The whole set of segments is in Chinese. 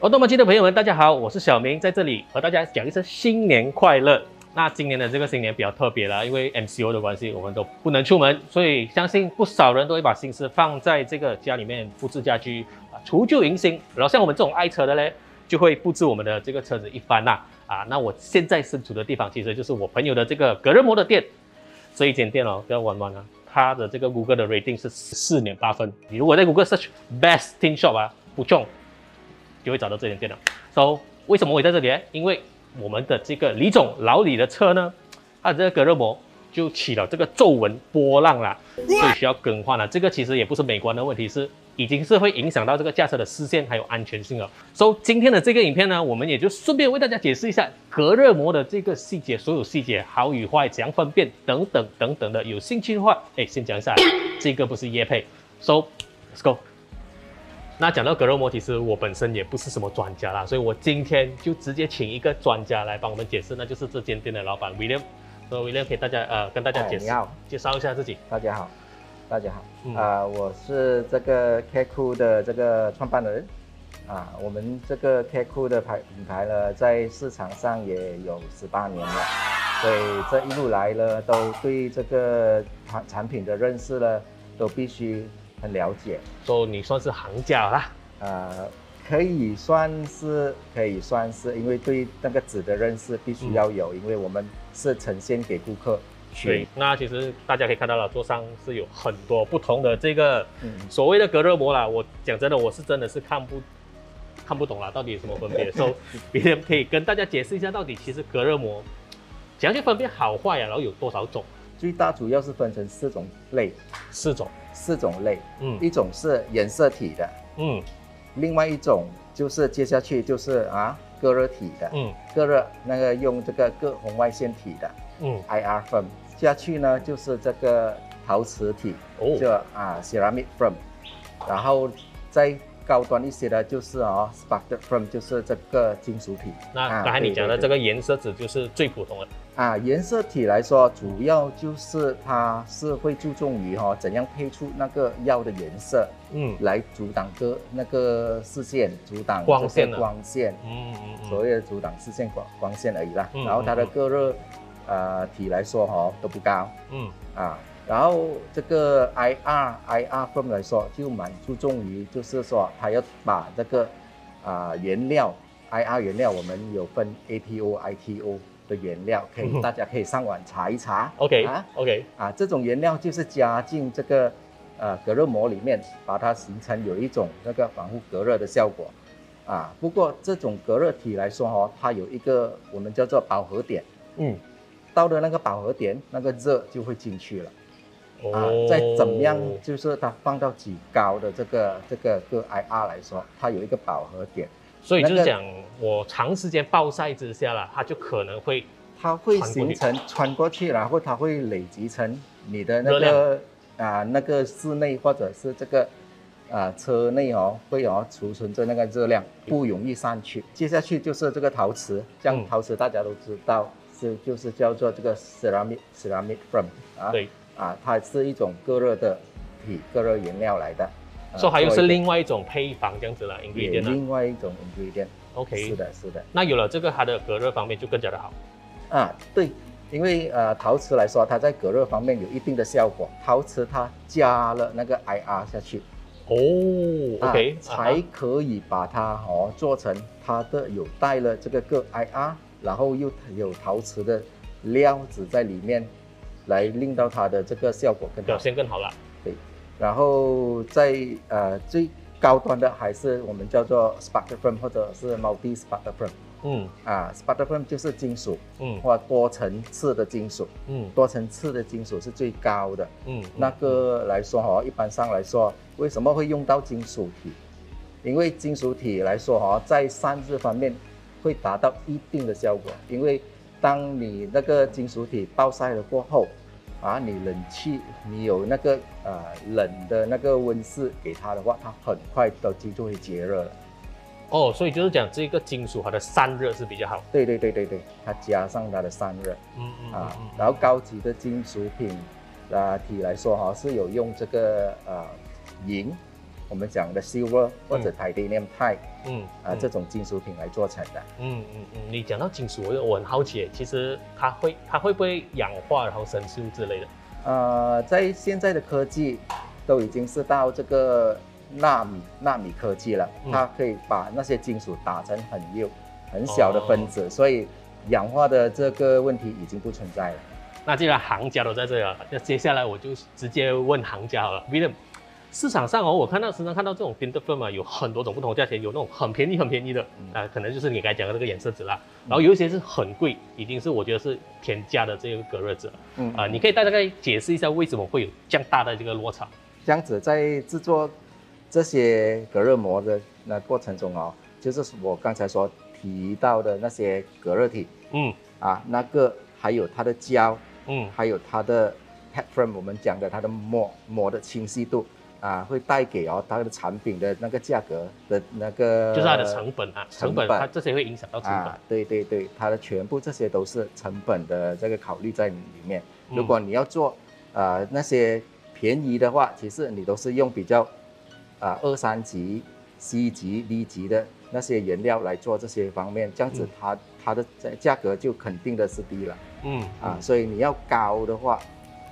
欧动机的朋友们，大家好，我是小明，在这里和大家讲一声新年快乐。那今年的这个新年比较特别啦，因为 MCO 的关系，我们都不能出门，所以相信不少人都会把心思放在这个家里面布置家居啊，除旧迎新。然后像我们这种爱车的嘞，就会布置我们的这个车子一番啦。啊，那我现在身处的地方，其实就是我朋友的这个隔热膜的店。这一间店哦，不要玩玩啊，它的这个谷歌的 rating 是四点八分。你如果在谷歌 search best tin shop 啊，不中。就会找到这间店了。So 为什么会在这里？因为我们的这个李总老李的车呢，它的这个隔热膜就起了这个皱纹波浪啦，所以需要更换了。这个其实也不是美观的问题，是已经是会影响到这个驾车的视线还有安全性了。So 今天的这个影片呢，我们也就顺便为大家解释一下隔热膜的这个细节，所有细节好与坏怎样分辨等等等等的。有兴趣的话，哎，先讲一下，这个不是叶配。So let's go。那讲到隔热膜，其实我本身也不是什么专家啦，所以我今天就直接请一个专家来帮我们解释，那就是这间店的老板 William。所以 William 给大家呃跟大家解释，介绍一下自己。大家好，大家好，啊，我是这个 k a k u 的这个创办人，啊，我们这个 k a k u 的牌品牌呢，在市场上也有十八年了，所以这一路来呢，都对这个产产品的认识呢，都必须。很了解，说你算是行家啦，呃，可以算是，可以算是，因为对那个纸的认识必须要有，因为我们是呈现给顾客。对，那其实大家可以看到了，桌上是有很多不同的这个所谓的隔热膜啦。我讲真的，我是真的是看不看不懂啦，到底有什么分别？所以别人可以跟大家解释一下，到底其实隔热膜怎样去分辨好坏呀？然后有多少种？最大主要是分成四种类，四种。四种类，嗯，一种是颜色体的，嗯，另外一种就是接下去就是啊隔热体的，嗯，隔热那个用这个隔红外线体的，嗯，IR film，下去呢就是这个陶瓷体，哦，就啊 ceramic film，然后再。高端一些的，就是啊，spark from 就是这个金属体。那刚才你讲的这个颜色纸就是最普通的。啊。颜色体来说，主要就是它是会注重于哈怎样配出那个药的颜色，嗯，来阻挡个那个视线，阻挡光线光线，嗯嗯，所谓的阻挡视线光光线而已啦。然后它的隔热呃体来说哈都不高，嗯啊。然后这个 I R I R firm 来说，就蛮注重于，就是说它要把这个啊原料 I R 原料，我们有分 A T O I T O 的原料，可以大家可以上网查一查。OK 啊 OK 啊，这种原料就是加进这个呃隔热膜里面，把它形成有一种那个防护隔热的效果啊。不过这种隔热体来说哈，它有一个我们叫做饱和点，嗯，到了那个饱和点，那个热就会进去了。啊，再怎么样，就是它放到几高的这个这个个 IR 来说，它有一个饱和点，所以就是讲我长时间暴晒之下了，它就可能会，它会形成穿过去，然后它会累积成你的那个啊那个室内或者是这个啊车内哦，会哦储存着那个热量，不容易散去。接下去就是这个陶瓷，像陶瓷大家都知道是就是叫做这个 ceramic ceramic f r o m 啊。对。啊，它是一种隔热的体，隔热原料来的。说还有是另外一种配方这样子了，ingredient。另外一种 ingredient。OK。是的，是的。那有了这个，它的隔热方面就更加的好。啊，对，因为呃陶瓷来说，它在隔热方面有一定的效果。陶瓷它加了那个 IR 下去，哦，OK，才可以把它哦做成它的有带了这个个 IR，然后又有陶瓷的料子在里面。来令到它的这个效果更表现更好了。对，然后在呃最高端的还是我们叫做 spark frame 或者是 multi spark frame。嗯，啊 spark frame 就是金属，嗯，或多层次的金属，嗯，多层次的金属是最高的。嗯，那个来说哈，一般上来说，为什么会用到金属体？因为金属体来说哈，在散热方面会达到一定的效果，因为当你那个金属体暴晒了过后，啊，你冷气你有那个呃冷的那个温室给它的话，它很快的机就会结热了。哦，所以就是讲这个金属它的散热是比较好。对对对对对，它加上它的散热。嗯嗯。啊，然后高级的金属品啊体来说哈，是有用这个呃银我们讲的 silver 或者 titanium type，嗯，啊这种金属品来做成的。嗯嗯嗯，你讲到金属，我我很好奇，其实它会它会不会氧化然后生锈之类的？呃，在现在的科技都已经是到这个纳米纳米科技了，它可以把那些金属打成很幼很小的分子，所以氧化的这个问题已经不存在了。那既然行家都在这里了，那接下来我就直接问行家好了，William。市场上哦，我看到时常看到这种 f i n t e r 嘛，有很多种不同价钱，有那种很便宜很便宜的，啊，可能就是你刚才讲的这个颜色纸啦。然后有一些是很贵，已经是我觉得是天价的这个隔热纸。嗯啊，你可以大概解释一下为什么会有这样大的这个落差？这样子在制作这些隔热膜的那过程中哦，就是我刚才所提到的那些隔热体，嗯啊，那个还有它的胶，嗯，还有它的 head frame，我们讲的它的膜膜的清晰度。啊，会带给哦它的产品的那个价格的那个，就是它的成本啊，成本它这些会影响到成本。对对对，它的全部这些都是成本的这个考虑在里面。如果你要做呃那些便宜的话，其实你都是用比较啊二三级、C 级、D 级的那些原料来做这些方面，这样子它它的价格就肯定的是低了。嗯啊，所以你要高的话，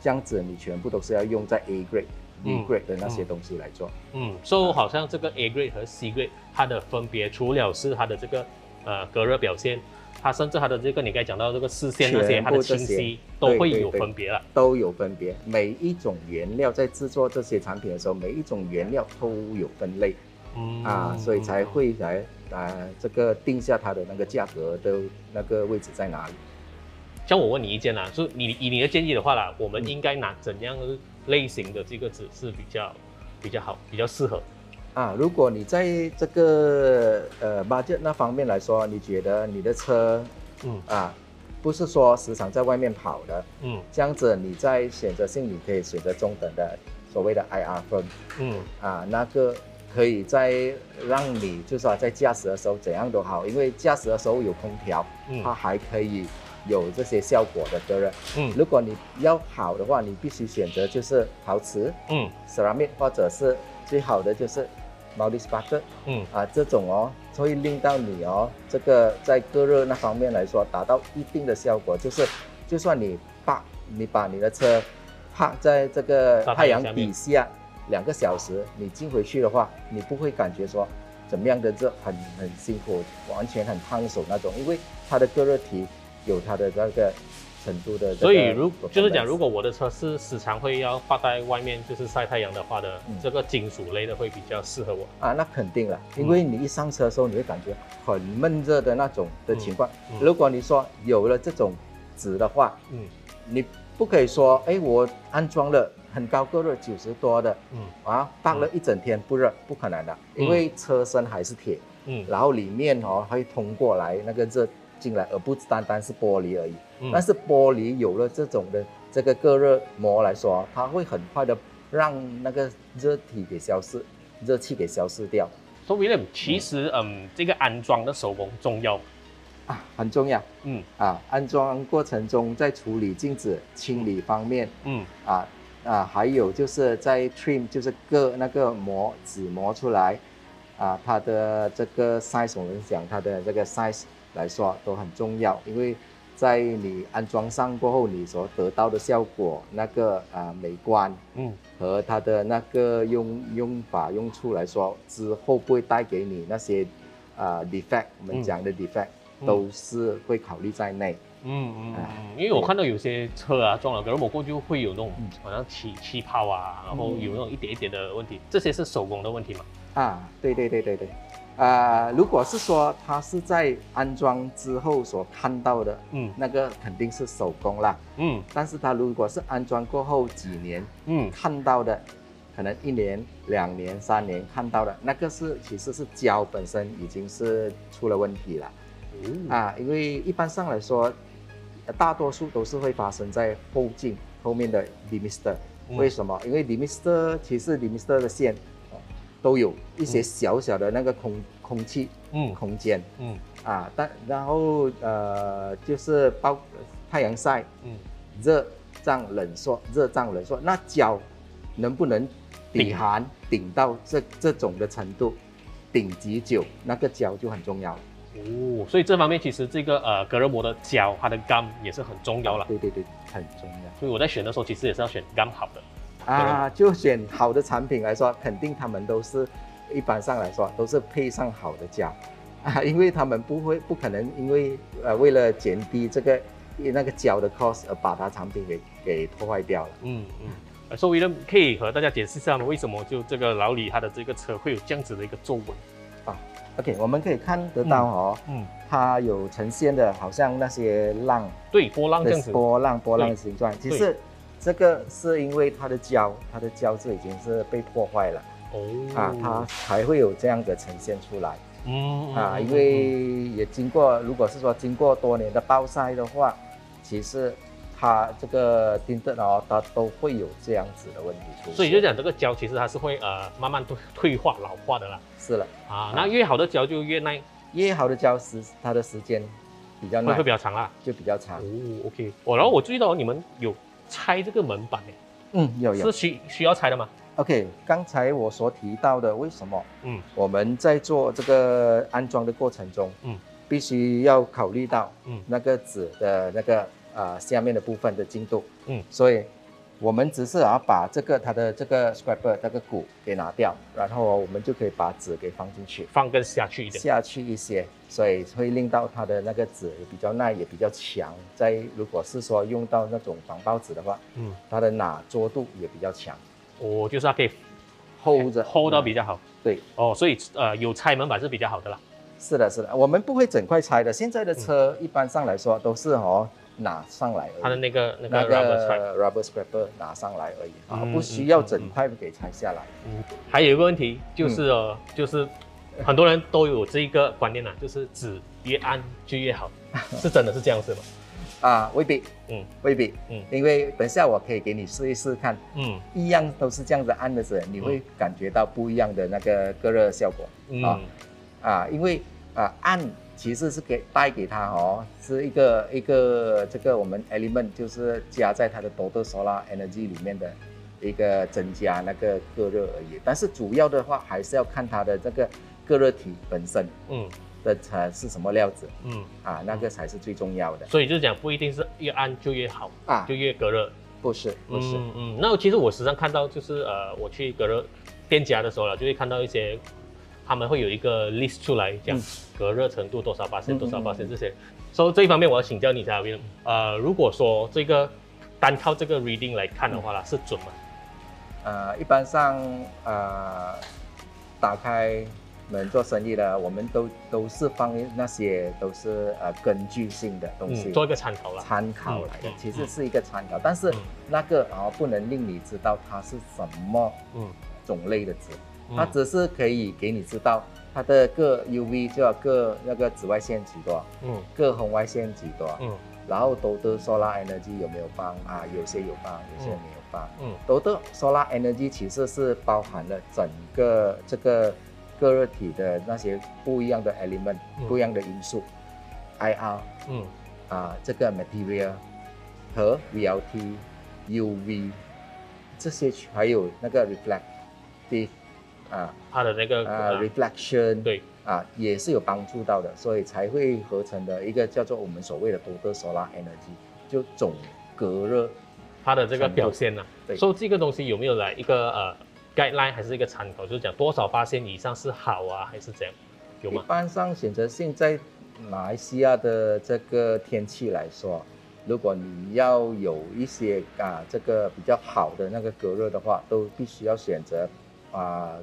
这样子你全部都是要用在 A grade。B grade 的那些东西来做，嗯，所以好像这个 A grade 和 C grade 它的分别，除了是它的这个呃隔热表现，它甚至它的这个你刚才讲到这个视线那些，它的清晰都会有分别了，都有分别。每一种原料在制作这些产品的时候，每一种原料都有分类，嗯。啊，所以才会来啊这个定下它的那个价格的那个位置在哪里。像我问你意见啦，就你以你的建议的话啦，我们应该拿怎样类型的这个纸是比较比较好，比较适合？啊，如果你在这个呃 budget 那方面来说，你觉得你的车，嗯啊，不是说时常在外面跑的，嗯，这样子你在选择性你可以选择中等的所谓的 IR 分，嗯啊，那个可以在让你就是说在驾驶的时候怎样都好，因为驾驶的时候有空调，嗯，它还可以。有这些效果的隔热，嗯，如果你要好的话，你必须选择就是陶瓷，嗯，ceramic 或者是最好的就是 multi spark，嗯，啊，这种哦会令到你哦这个在隔热那方面来说达到一定的效果，就是就算你把你把你的车趴在这个太阳底下两个小时，你进回去的话，你不会感觉说怎么样的这很很辛苦，完全很烫手那种，因为它的隔热体。有它的那个程度的，所以如就是讲，如果我的车是时常会要放在外面就是晒太阳的话的，这个金属类的会比较适合我。啊。那肯定了，因为你一上车的时候，你会感觉很闷热的那种的情况。如果你说有了这种纸的话，嗯，你不可以说，哎，我安装了很高隔热九十多的，嗯。啊，放了一整天不热，不可能的，因为车身还是铁，嗯，然后里面哦会通过来那个热。进来，而不单单是玻璃而已。但是玻璃有了这种的这个隔热膜来说，它会很快的让那个热体给消失，热气给消失掉。所以呢，其实嗯，这个安装的手工重要啊，很重要。嗯啊，安装过程中在处理镜子清理方面，嗯啊啊，还有就是在 trim 就是割那个膜纸膜出来啊，它的这个 size 我们讲它的这个 size。来说都很重要，因为在你安装上过后，你所得到的效果，那个啊美观，嗯，和它的那个用用法用处来说，之后不会带给你那些啊 defect，我们讲的 defect 都是会考虑在内。嗯嗯嗯，因为我看到有些车啊撞了隔热膜过就会有那种好像起气泡啊，然后有那种一点一点的问题，这些是手工的问题吗？啊，对对对对对。啊，如果是说它是在安装之后所看到的，嗯，那个肯定是手工啦，嗯，但是它如果是安装过后几年，嗯，看到的，可能一年、两年、三年看到的，那个是其实是胶本身已经是出了问题了，啊，因为一般上来说，大多数都是会发生在后镜后面的 demister，为什么？因为 demister 其实 demister 的线。都有一些小小的那个空空气嗯空间嗯啊，但然后呃就是包太阳晒嗯热胀冷缩热胀冷缩，那胶能不能抵寒顶到这这种的程度，顶级酒那个胶就很重要。哦，所以这方面其实这个呃隔热膜的胶，它的钢也是很重要了。对对对，很重要。所以我在选的时候，其实也是要选钢好的。啊，就选好的产品来说，肯定他们都是一般上来说都是配上好的胶 啊，因为他们不会不可能因为呃为了减低这个那个胶的 cost 而把它产品给给破坏掉了。嗯嗯，所以呢，可以和大家解释一下为什么就这个老李他的这个车会有这样子的一个皱纹啊？OK，我们可以看得到哦，嗯，它有呈现的，好像那些浪，对，波浪这样子，波浪波浪的形状。其实这个是因为它的胶，它的胶质已经是被破坏了，哦，啊，它才会有这样的呈现出来。嗯，啊，因为也经过，如果是说经过多年的暴晒的话，其实。它这个丁的哦，它都会有这样子的问题出现。所以就讲这个胶其实它是会呃慢慢退退化老化的啦。是了啊，那越好的胶就越耐，越好的胶时它的时间比较耐，会比较长啦，就比较长。哦，OK。哦，然后我注意到你们有拆这个门板呢。嗯，有有。是需需要拆的吗？OK，刚才我所提到的，为什么？嗯，我们在做这个安装的过程中，嗯，必须要考虑到，嗯，那个纸的那个。啊，下面的部分的精度，嗯，所以我们只是啊把这个它的这个 scraper 那个骨给拿掉，然后我们就可以把纸给放进去，放更下去一点，下去一些，所以会令到它的那个纸也比较耐，也比较强。在如果是说用到那种防爆纸的话，嗯，它的拿捉度也比较强。哦，就是它可以 hold 着，hold 到比较好。对，哦，所以呃有拆门板是比较好的啦。是的，是的，我们不会整块拆的。现在的车一般上来说都是哦。拿上来，它的那个那个 rubber scraper 拿上来而已。啊，不需要整块给拆下来。嗯，还有一个问题就是哦，就是很多人都有这一个观念呐，就是纸越暗就越好，是真的是这样子吗？啊，未必，嗯，未必，嗯，因为等下我可以给你试一试看，嗯，一样都是这样子按的纸，你会感觉到不一样的那个隔热效果。啊啊，因为啊按。其实是给带给他哦，是一个一个这个我们 element 就是加在它的 total solar energy 里面的一个增加那个隔热而已。但是主要的话还是要看它的这个隔热体本身，嗯，的才是什么料子，嗯，啊，那个才是最重要的。所以就是讲不一定是越暗就越好啊，就越隔热，不是，不是，嗯嗯。那其实我时常看到就是呃，我去隔热店家的时候了，就会看到一些。他们会有一个 list 出来讲隔热程度多少八千多少八千这些，所以这一方面我要请教你一下，呃，如果说这个单靠这个 reading 来看的话啦，是准吗？呃，一般上呃，打开门做生意的，我们都都是放那些都是呃根据性的东西，做一个参考了，参考来的，其实是一个参考，但是那个啊不能令你知道它是什么种类的纸。它只是可以给你知道它的各 UV 就要各那个紫外线几多，嗯，各红外线几多，嗯，然后都的 Solar Energy 有没有帮啊？有些有帮，有些没有帮，嗯，都的 Solar Energy 其实是包含了整个这个各热体的那些不一样的 element，不一样的因素，IR，嗯，啊这个 material 和 VLT、UV 这些还有那个 reflective。啊，它的那个啊，reflection，对，啊，也是有帮助到的，所以才会合成的一个叫做我们所谓的多的 solar energy，就总隔热，它的这个表现呢，对，所以这个东西有没有来一个呃 guideline 还是一个参考，就是讲多少发现以上是好啊，还是怎样？有吗？一般上选择性在马来西亚的这个天气来说，如果你要有一些啊这个比较好的那个隔热的话，都必须要选择啊。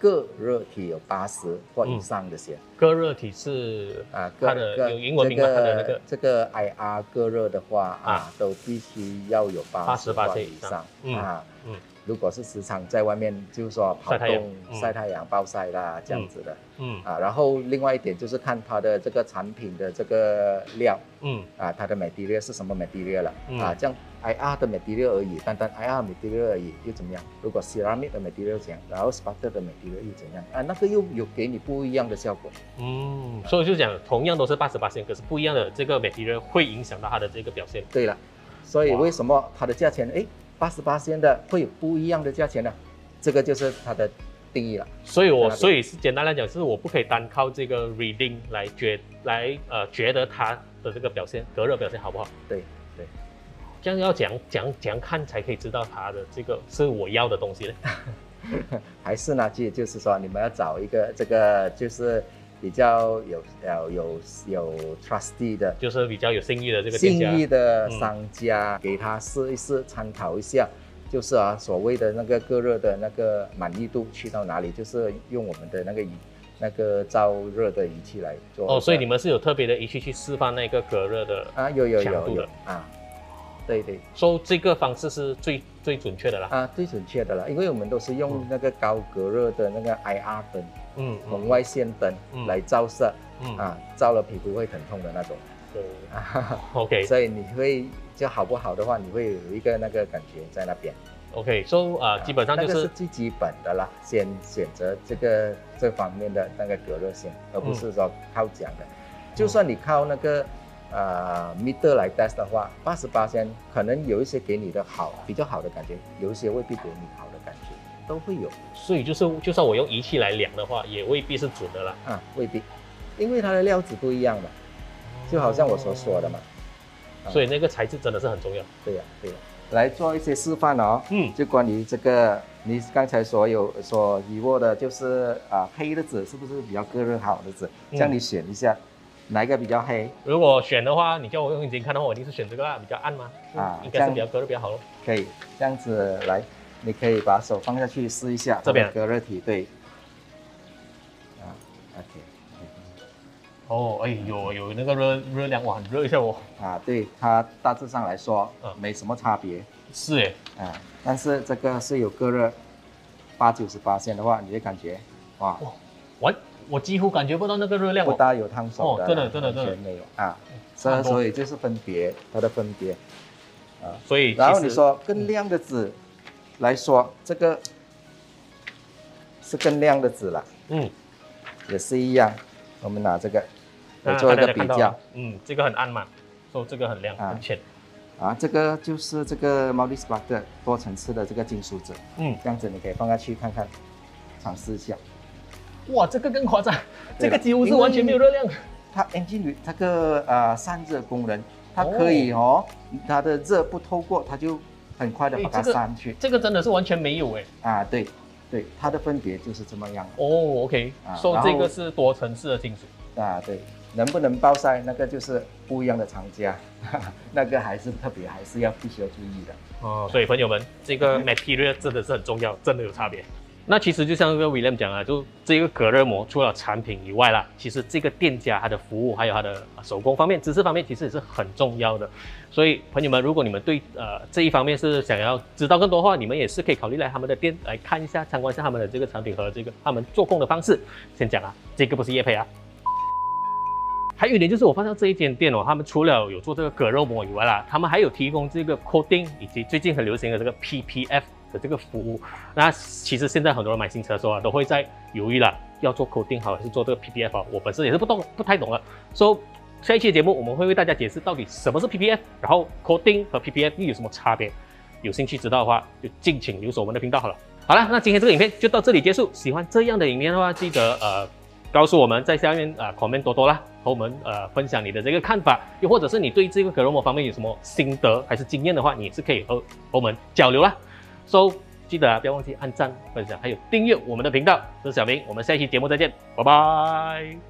隔热体有八十或以上的些，隔热体是啊，它的有英文名吗？它的那个这个 IR 隔热的话啊，都必须要有八十八以上啊。嗯。如果是时常在外面，就是说跑动、晒太阳、暴晒啦这样子的，嗯啊，然后另外一点就是看它的这个产品的这个料，嗯啊，它的 material 是什么 material 了啊，这样 IR 的 material 而已，单单 IR material 而已又怎么样？如果 ceramic 的 material 怎样，然后 sputter 的 material 又怎样？啊，那个又有给你不一样的效果。嗯，所以就讲同样都是八十八线，可是不一样的这个 material 会影响到它的这个表现。对了，所以为什么它的价钱哎？八十八仙的会有不一样的价钱呢？这个就是它的定义了。所以，我所以是简单来讲，是我不可以单靠这个 reading 来觉来呃觉得它的这个表现隔热表现好不好？对对，这样要讲讲讲看才可以知道它的这个是我要的东西呢。还是呢，就就是说你们要找一个这个就是。比较有有有有 trusty 的，就是比较有信誉的这个信誉的商家，给他试一试，参考一下，就是啊，所谓的那个隔热的那个满意度去到哪里，就是用我们的那个仪那个燥热的仪器来做。哦，所以你们是有特别的仪器去示范那个隔热的啊，有有有有啊。对对，说这个方式是最最准确的啦。啊，最准确的啦，因为我们都是用那个高隔热的那个 IR 灯，嗯，红外线灯来照射，嗯啊，照了皮肤会很痛的那种。对，OK。所以你会就好不好的话，你会有一个那个感觉在那边。OK，所以啊，基本上就是最基本的啦，先选择这个这方面的那个隔热线，而不是说靠讲的。就算你靠那个。呃，meter 来 test 的话，八十八先可能有一些给你的好，比较好的感觉，有一些未必给你好的感觉，都会有。所以就是，就算我用仪器来量的话，也未必是准的啦。啊，未必，因为它的料子不一样嘛，就好像我所说的嘛。所以那个材质真的是很重要。对呀，对呀。来做一些示范哦。嗯。就关于这个，你刚才所有所疑惑的，就是啊，黑的纸是不是比较隔热好的纸？这样你选一下。哪一个比较黑？如果选的话，你叫我用眼睛看的话，我一定是选这个啦，比较暗吗？啊，应该是比较隔热比较好咯。可以这样子来，你可以把手放下去试一下这边隔热体，对。啊，OK。哦，哎，有有那个热热量哇，很热一下哦。啊，对，它大致上来说，呃，没什么差别。是哎。啊，但是这个是有隔热八九十八线的话，你会感觉哇，完。我几乎感觉不到那个热量，不大有烫手的，真的真的真的。没有。啊，所以所以就是分别它的分别。啊，所以然后你说更亮的纸来说，这个是更亮的纸了，嗯，也是一样，我们拿这个来做一个比较，嗯，这个很暗嘛，说这个很亮啊。很浅，啊，这个就是这个 Multi Spark 的多层次的这个金属纸，嗯，这样子你可以放下去看看，尝试一下。哇，这个更夸张，这个几乎是完全没有热量。它 engine 这个呃散热功能，它可以哦，它的热不透过，它就很快的把它散去。这个真的是完全没有哎。啊，对，对，它的分别就是这么样。哦，OK，说这个是多层次的金属。啊，对，能不能暴晒那个就是不一样的厂家，那个还是特别还是要必须要注意的。哦，所以朋友们，这个 material 真的是很重要，真的有差别。那其实就像这个 William 讲啊，就这个隔热膜除了产品以外啦，其实这个店家它的服务还有它的手工方面、知识方面，其实也是很重要的。所以朋友们，如果你们对呃这一方面是想要知道更多的话，你们也是可以考虑来他们的店来看一下、参观一下他们的这个产品和这个他们做工的方式。先讲啊，这个不是叶配啊。还有一点就是，我发现这一间店哦，他们除了有做这个隔热膜以外啦，他们还有提供这个 coating 以及最近很流行的这个 PPF。的这个服务，那其实现在很多人买新车的时候啊，都会在犹豫了，要做 coding 好还是做这个 PPF 好？我本身也是不懂，不太懂了。所以下一期节目我们会为大家解释到底什么是 PPF，然后 coding 和 PPF 又有什么差别。有兴趣知道的话，就敬请留守我们的频道好了。好了，那今天这个影片就到这里结束。喜欢这样的影片的话，记得呃告诉我们在下面啊 comment 多多啦，和我们呃分享你的这个看法，又或者是你对这个格罗膜方面有什么心得还是经验的话，你是可以和和我们交流啦。So，记得啊，不要忘记按赞、分享，还有订阅我们的频道。我是小明，我们下一期节目再见，拜拜。